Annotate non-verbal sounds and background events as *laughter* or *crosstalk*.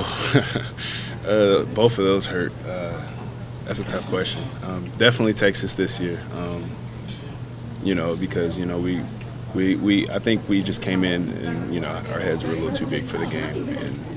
*laughs* uh, both of those hurt. Uh, that's a tough question. Um, definitely Texas this year. Um, you know, because you know we, we, we, I think we just came in and you know our heads were a little too big for the game, and